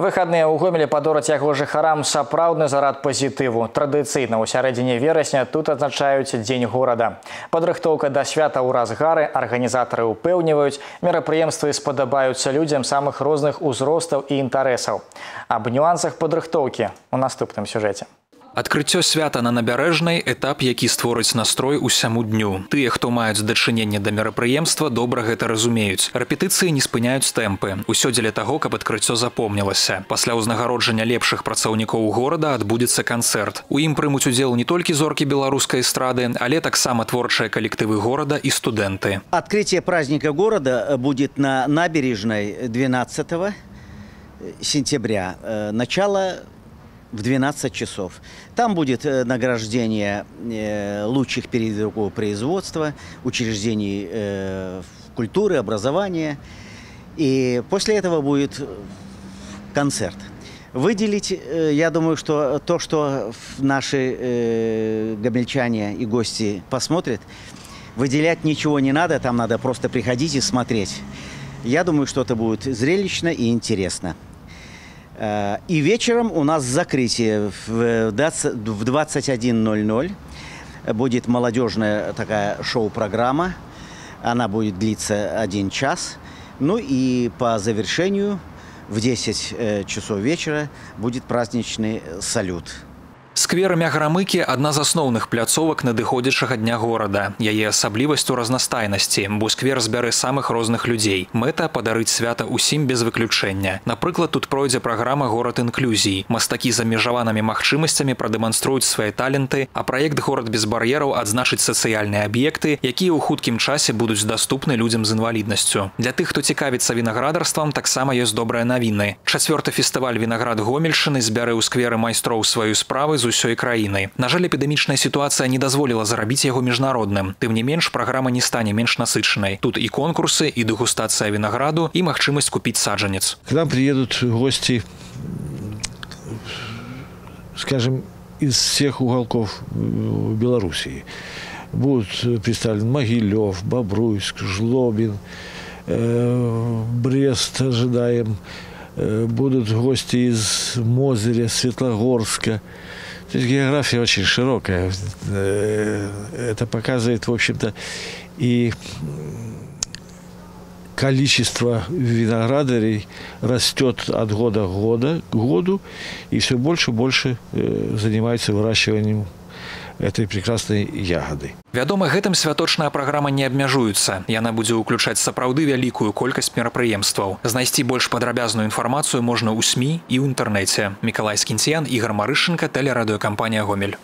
Выхадныя ў гомелі падораць яго жыхарам сапраўдны зарад пазітыву. Традыцыйна ў сярэдзіне верасня тут адзначаюць дзень горада. Падрыхтоўка да свята ў разгары арганізатары ўпэўніваюць, мерапрыемствы спадабаюцца людзям самых розных узростаў і інтарэсаў. Аб нюансах падрыхтоўкі у наступным сюжэце. Адкрыццё свята на набярэжнай этап, які створыць настрой усяму дню. Тыя, хто маюць дачыненне да мерапрыемства, добра гэта разумеюць. Рэпетыцыі не спыняюць тэмпы. Усё дзеля таго, каб адкрыццё запомнілася. Пасля ўзнагароджання лепшых працаўнікоў горада адбудзецца канцэрт. У ім прымуць удзел не толькі зоркі беларускай эстрады, але таксама творчыя калектывы горада і студэнты. Открытие праздника города будет на набережной 12 сентября. Э, Начало в 12 часов. Там будет э, награждение э, лучших передового производства, учреждений э, культуры, образования. И после этого будет концерт. Выделить, я думаю, что то, что наши гомельчане и гости посмотрят, выделять ничего не надо, там надо просто приходить и смотреть. Я думаю, что это будет зрелищно и интересно. Э, и вечером у нас закрытие в 21.00 будет молодежная такая шоу-программа. Она будет длиться один час. Ну и по завершению в 10 э, часов вечера будет праздничный салют. Сквер мяграмыкі адна з асноўных пляцовак надыходзячага дня горада. Яе асаблівасць у разнастайнасці, бо сквер збярэ самых розных людзей. Мэта падарыць свята ўсім без выключэння. Напрыклад, тут пройдзе праграма горад інклюзій. Мастакі з абмежаванымі магчымасцямі прадэманструюць свае таленты, а праект горад без бар'ераў адзначыць сацыяльныя аб'екты, якія ў хуткім часе будуць даступны людзям з інваліднасцю. Для тых, хто цікавіцца вінаградарствам, таксама ёсць добрыя навіны. Чацвёрты фестываль вінаград гомельшыны збярэ ў скверы майстроў сваю справы з усёй краінай. На жаль, эпідэмічная сітуацыя не дазволіла зарабіць яго міжнародным. Тым не менш праграма не стане менш насычанай. Тут і конкурсы, і дэгустацыя вінаграду і магчымасць купіць саджанец. К нам приедут гости, скажем, из всех уголков Белоруссии. Будут представлены Могилев, Бобруйск, Жлобин, э, Брест ожидаем. Э, будут гости из Мозыря, Светлогорска. То есть география очень широкая. Э, это показывает, в общем-то, и количество виноградарей растет от года к года, к году, и все больше и больше э, занимается выращиванием этой прекрасной ягоды. Вядома, гэтым святочная праграма не абмяжуецца. Яна будзе ўключаць сапраўды вялікую колькасць мерапрыемстваў. Знайсці больш падрабязную інфармацыю можна ў СМі і ў інтэрнэце. Мікалай Скінцян, Ігар Марышынка, тэлерадыёкампанія Гомель.